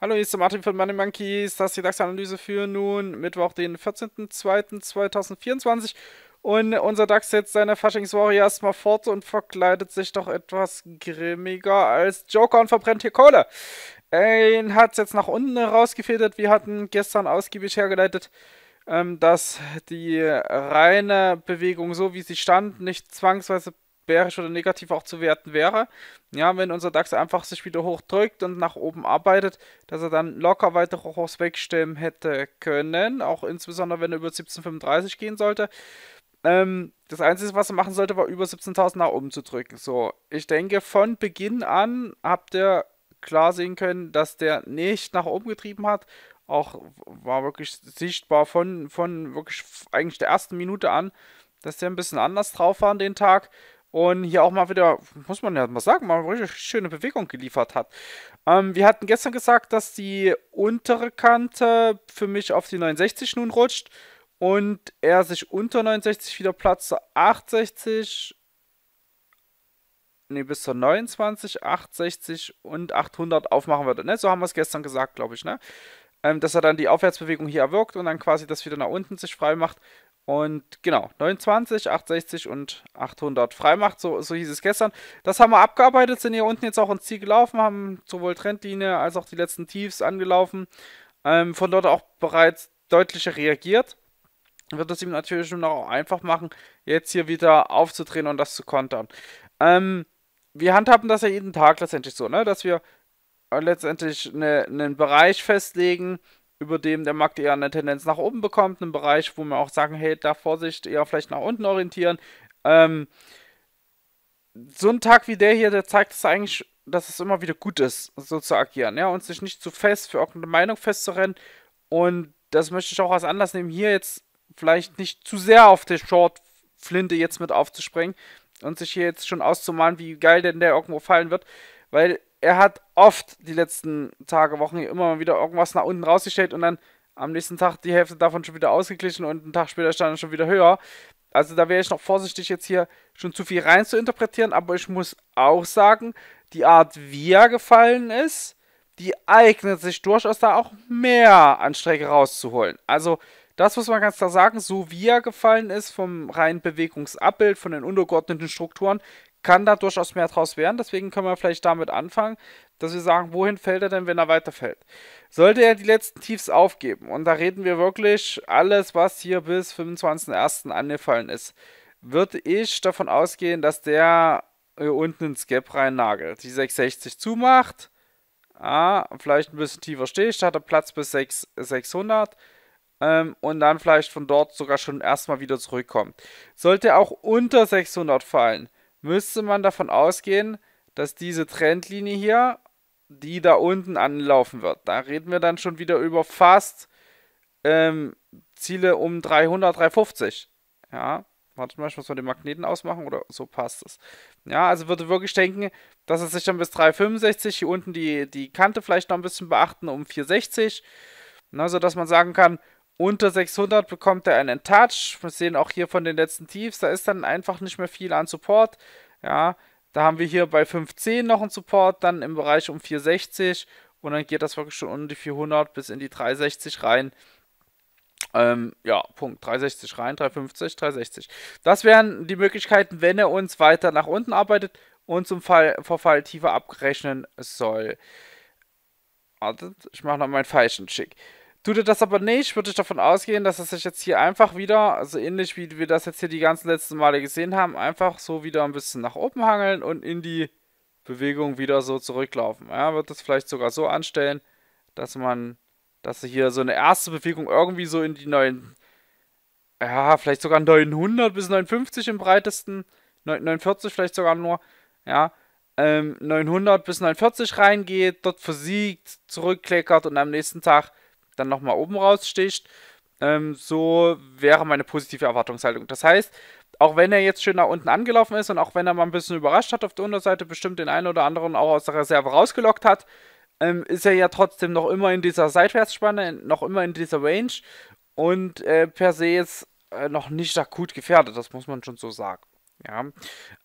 Hallo, hier ist der Martin von Money Monkeys. Das ist die DAX-Analyse für nun Mittwoch, den 14.02.2024. Und unser DAX setzt seine Faschingswoche erstmal fort und verkleidet sich doch etwas grimmiger als Joker und verbrennt hier Kohle. Er hat es jetzt nach unten rausgefedert. Wir hatten gestern ausgiebig hergeleitet, dass die reine Bewegung, so wie sie stand, nicht zwangsweise bärisch oder negativ auch zu werten wäre. Ja, wenn unser DAX einfach sich wieder hochdrückt und nach oben arbeitet, dass er dann locker weitere Hochs wegstemmen hätte können, auch insbesondere wenn er über 1735 gehen sollte. Ähm, das Einzige, was er machen sollte, war über 17.000 nach oben zu drücken. So, ich denke, von Beginn an habt ihr klar sehen können, dass der nicht nach oben getrieben hat. Auch war wirklich sichtbar von, von wirklich eigentlich der ersten Minute an, dass der ein bisschen anders drauf war an den Tag. Und hier auch mal wieder, muss man ja mal sagen, mal richtig schöne Bewegung geliefert hat. Ähm, wir hatten gestern gesagt, dass die untere Kante für mich auf die 69 nun rutscht und er sich unter 69 wieder Platz zur 68, nee, bis zur 29, 860 und 800 aufmachen würde. Ne? So haben wir es gestern gesagt, glaube ich, ne? Ähm, dass er dann die Aufwärtsbewegung hier erwirkt und dann quasi das wieder nach unten sich frei macht. Und genau, 29, 860 und 800 frei macht, so, so hieß es gestern. Das haben wir abgearbeitet, sind hier unten jetzt auch ins Ziel gelaufen, haben sowohl Trendlinie als auch die letzten Tiefs angelaufen. Ähm, von dort auch bereits deutlicher reagiert wird es ihm natürlich nur noch einfach machen, jetzt hier wieder aufzudrehen und das zu kontern. Ähm, wir handhaben das ja jeden Tag letztendlich so, ne? dass wir letztendlich eine, einen Bereich festlegen, über dem der Markt eher eine Tendenz nach oben bekommt, einen Bereich, wo wir auch sagen, hey, da Vorsicht, eher vielleicht nach unten orientieren. Ähm, so ein Tag wie der hier, der zeigt es eigentlich, dass es immer wieder gut ist, so zu agieren, ja, und sich nicht zu fest für irgendeine Meinung festzurennen. Und das möchte ich auch als Anlass nehmen, hier jetzt vielleicht nicht zu sehr auf der Short-Flinte jetzt mit aufzuspringen und sich hier jetzt schon auszumalen, wie geil denn der irgendwo fallen wird, weil er hat oft die letzten Tage, Wochen immer mal wieder irgendwas nach unten rausgestellt und dann am nächsten Tag die Hälfte davon schon wieder ausgeglichen und einen Tag später stand er schon wieder höher. Also da wäre ich noch vorsichtig jetzt hier schon zu viel rein zu interpretieren, aber ich muss auch sagen, die Art, wie er gefallen ist, die eignet sich durchaus da auch mehr an Strecke rauszuholen. Also das muss man ganz klar sagen, so wie er gefallen ist vom reinen Bewegungsabbild, von den untergeordneten Strukturen, kann da durchaus mehr draus werden. Deswegen können wir vielleicht damit anfangen, dass wir sagen, wohin fällt er denn, wenn er weiterfällt? Sollte er die letzten Tiefs aufgeben, und da reden wir wirklich alles, was hier bis 25.01. angefallen ist, würde ich davon ausgehen, dass der hier unten ins Gap rein nagelt. Die 660 zumacht, ah, vielleicht ein bisschen tiefer steht, hat er Platz bis 6, 600 ähm, und dann vielleicht von dort sogar schon erstmal wieder zurückkommen. Sollte er auch unter 600 fallen, müsste man davon ausgehen, dass diese Trendlinie hier, die da unten anlaufen wird, da reden wir dann schon wieder über fast ähm, Ziele um 300, 350. Ja, warte mal, ich muss mal den Magneten ausmachen oder so passt es. Ja, also würde wirklich denken, dass es sich dann bis 365 hier unten die, die Kante vielleicht noch ein bisschen beachten um 460. Na, sodass man sagen kann, unter 600 bekommt er einen Touch. Wir sehen auch hier von den letzten Tiefs, da ist dann einfach nicht mehr viel an Support. Ja, da haben wir hier bei 510 noch einen Support, dann im Bereich um 460 und dann geht das wirklich schon unter die 400 bis in die 360 rein. Ähm, ja, Punkt. 360 rein, 350, 360. Das wären die Möglichkeiten, wenn er uns weiter nach unten arbeitet und zum Fall, Verfall tiefer abrechnen soll. Wartet, ich mache noch meinen falschen Schick. Tut er das aber nicht, würde ich davon ausgehen, dass er sich jetzt hier einfach wieder, also ähnlich wie wir das jetzt hier die ganzen letzten Male gesehen haben, einfach so wieder ein bisschen nach oben hangeln und in die Bewegung wieder so zurücklaufen. Ja, wird das vielleicht sogar so anstellen, dass man, dass er hier so eine erste Bewegung irgendwie so in die neuen, ja, vielleicht sogar 900 bis 950 im breitesten, 940 vielleicht sogar nur, ja, ähm, 900 bis 940 reingeht, dort versiegt, zurückkleckert und am nächsten Tag dann nochmal oben raussticht. Ähm, so wäre meine positive Erwartungshaltung. Das heißt, auch wenn er jetzt schön nach unten angelaufen ist und auch wenn er mal ein bisschen überrascht hat auf der Unterseite, bestimmt den einen oder anderen auch aus der Reserve rausgelockt hat, ähm, ist er ja trotzdem noch immer in dieser Seitwärtsspanne, noch immer in dieser Range und äh, per se jetzt äh, noch nicht akut gefährdet, das muss man schon so sagen. Ja.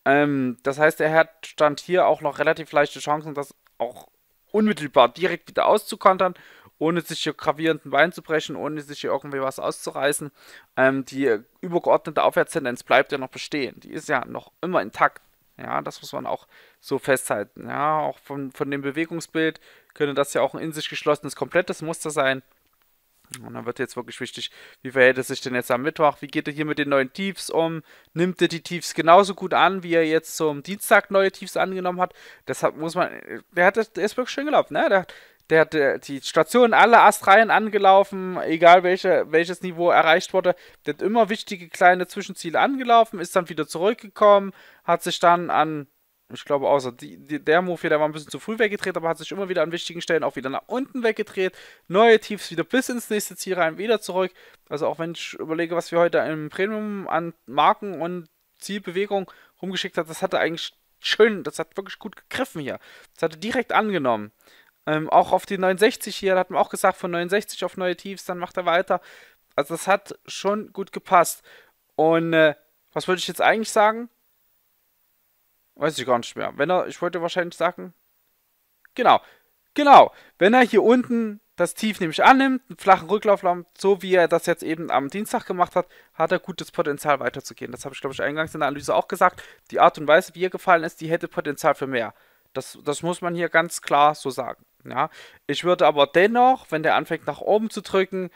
Ähm, das heißt, er hat stand hier auch noch relativ leichte Chancen, das auch unmittelbar direkt wieder auszukontern, ohne sich hier gravierenden Bein zu brechen, ohne sich hier irgendwie was auszureißen. Ähm, die übergeordnete Aufwärtstendenz bleibt ja noch bestehen. Die ist ja noch immer intakt. Ja, das muss man auch so festhalten. Ja, auch von, von dem Bewegungsbild könnte das ja auch ein in sich geschlossenes, komplettes Muster sein. Und dann wird jetzt wirklich wichtig, wie verhält es sich denn jetzt am Mittwoch? Wie geht er hier mit den neuen Tiefs um? Nimmt er die Tiefs genauso gut an, wie er jetzt zum Dienstag neue Tiefs angenommen hat? Deshalb muss man, der hat der ist wirklich schön gelaufen, ne? Der, der hat äh, die Stationen alle Astreihen angelaufen, egal welche, welches Niveau erreicht wurde. Der hat immer wichtige kleine Zwischenziele angelaufen, ist dann wieder zurückgekommen, hat sich dann an ich glaube, außer die, die, der Move hier, der war ein bisschen zu früh weggedreht, aber hat sich immer wieder an wichtigen Stellen auch wieder nach unten weggedreht. Neue Tiefs wieder bis ins nächste Ziel rein, wieder zurück. Also auch wenn ich überlege, was wir heute im Premium an Marken und Zielbewegung rumgeschickt hat, das hatte eigentlich schön, das hat wirklich gut gegriffen hier. Das hatte direkt angenommen. Ähm, auch auf die 69 hier, da hat man auch gesagt, von 69 auf neue Tiefs, dann macht er weiter. Also das hat schon gut gepasst. Und äh, was wollte ich jetzt eigentlich sagen? Weiß ich gar nicht mehr. Wenn er, ich wollte wahrscheinlich sagen, genau, genau, wenn er hier unten das Tief nämlich annimmt, einen flachen Rücklauf so wie er das jetzt eben am Dienstag gemacht hat, hat er gutes Potenzial weiterzugehen. Das habe ich, glaube ich, eingangs in der Analyse auch gesagt. Die Art und Weise, wie er gefallen ist, die hätte Potenzial für mehr. Das, das muss man hier ganz klar so sagen. Ja. Ich würde aber dennoch, wenn der anfängt nach oben zu drücken,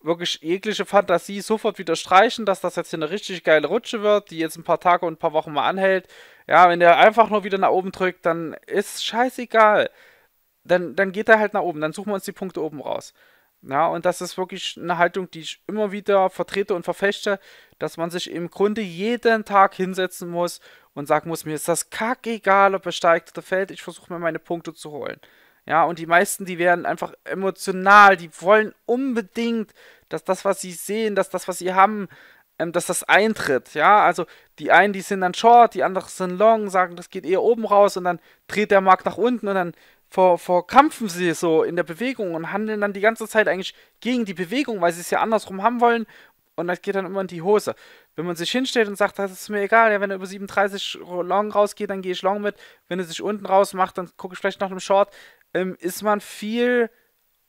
wirklich jegliche Fantasie sofort wieder streichen, dass das jetzt hier eine richtig geile Rutsche wird, die jetzt ein paar Tage und ein paar Wochen mal anhält. Ja, wenn der einfach nur wieder nach oben drückt, dann ist scheißegal. Dann, dann geht er halt nach oben, dann suchen wir uns die Punkte oben raus. Ja, und das ist wirklich eine Haltung, die ich immer wieder vertrete und verfechte, dass man sich im Grunde jeden Tag hinsetzen muss und sagen muss, mir ist das kackegal, ob er steigt oder fällt, ich versuche mir meine Punkte zu holen. Ja, und die meisten, die werden einfach emotional, die wollen unbedingt, dass das, was sie sehen, dass das, was sie haben, ähm, dass das eintritt. Ja, also die einen, die sind dann short, die anderen sind long, sagen, das geht eher oben raus und dann dreht der Markt nach unten und dann vor, verkrampfen sie so in der Bewegung und handeln dann die ganze Zeit eigentlich gegen die Bewegung, weil sie es ja andersrum haben wollen und das geht dann immer in die Hose. Wenn man sich hinstellt und sagt, das ist mir egal, ja, wenn er über 37 long rausgeht, dann gehe ich long mit. Wenn er sich unten raus macht, dann gucke ich vielleicht nach einem Short ähm, ist man viel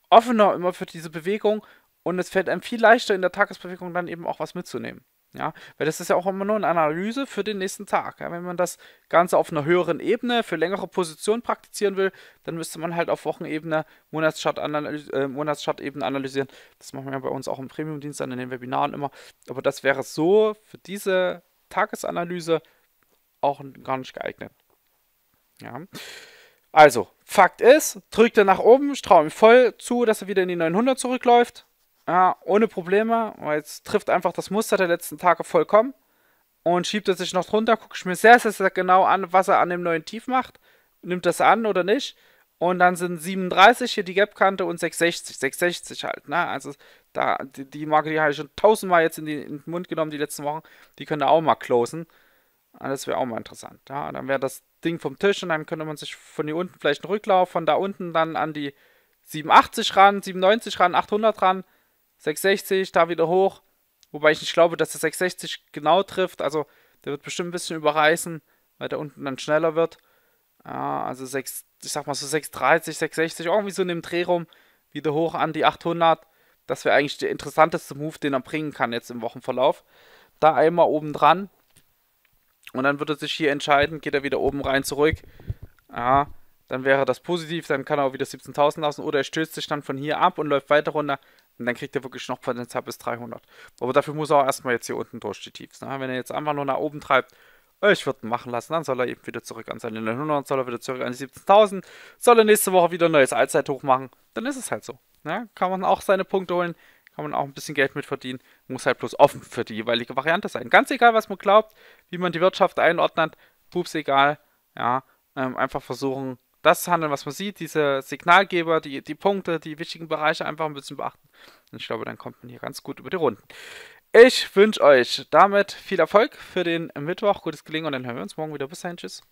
offener immer für diese Bewegung und es fällt einem viel leichter in der Tagesbewegung dann eben auch was mitzunehmen. Ja, weil das ist ja auch immer nur eine Analyse für den nächsten Tag. Ja, wenn man das Ganze auf einer höheren Ebene für längere Positionen praktizieren will, dann müsste man halt auf Wochenebene Monatschart-Ebene äh, analysieren. Das machen wir ja bei uns auch im Premium-Dienst an den Webinaren immer. Aber das wäre so für diese Tagesanalyse auch gar nicht geeignet. Ja. Also, Fakt ist, drückt er nach oben, ich traue ihm voll zu, dass er wieder in die 900 zurückläuft. Ja, ohne Probleme, weil jetzt trifft einfach das Muster der letzten Tage vollkommen. Und schiebt er sich noch drunter, gucke ich mir sehr, sehr, sehr genau an, was er an dem neuen Tief macht. Nimmt das an oder nicht. Und dann sind 37 hier die Gap-Kante und 660, 660 halt, ne? Also da, die, die Marke, die habe ich schon tausendmal jetzt in, die, in, den Mund genommen die letzten Wochen. Die können da auch mal closen. Das wäre auch mal interessant. Ja, dann wäre das Ding vom Tisch und dann könnte man sich von hier unten vielleicht einen Rücklauf, von da unten dann an die 87 ran, 97 ran, 800 ran, 660, da wieder hoch. Wobei ich nicht glaube, dass der 660 genau trifft. Also der wird bestimmt ein bisschen überreißen, weil der unten dann schneller wird. Ja, also 6, ich sag mal so 630, 660, irgendwie so in dem Dreh rum, wieder hoch an die 800. Das wäre eigentlich der interessanteste Move, den er bringen kann jetzt im Wochenverlauf. Da einmal oben dran und dann wird er sich hier entscheiden, geht er wieder oben rein zurück. Ja, dann wäre das positiv, dann kann er auch wieder 17.000 lassen oder er stößt sich dann von hier ab und läuft weiter runter und dann kriegt er wirklich noch Potenzial bis 300. Aber dafür muss er auch erstmal jetzt hier unten durch die Tiefs. Ne? Wenn er jetzt einfach nur nach oben treibt, ich würde machen lassen, dann soll er eben wieder zurück an seine 900, soll er wieder zurück an die 17.000, soll er nächste Woche wieder ein neues Allzeithoch machen, dann ist es halt so. Ne? Kann man auch seine Punkte holen, kann man auch ein bisschen Geld mit verdienen, muss halt bloß offen für die jeweilige Variante sein. Ganz egal, was man glaubt, wie man die Wirtschaft einordnet, pups egal, ja, ähm, einfach versuchen, das zu handeln, was man sieht, diese Signalgeber, die, die Punkte, die wichtigen Bereiche einfach ein bisschen beachten. Und ich glaube, dann kommt man hier ganz gut über die Runden. Ich wünsche euch damit viel Erfolg für den Mittwoch, gutes Gelingen und dann hören wir uns morgen wieder. Bis dahin, tschüss.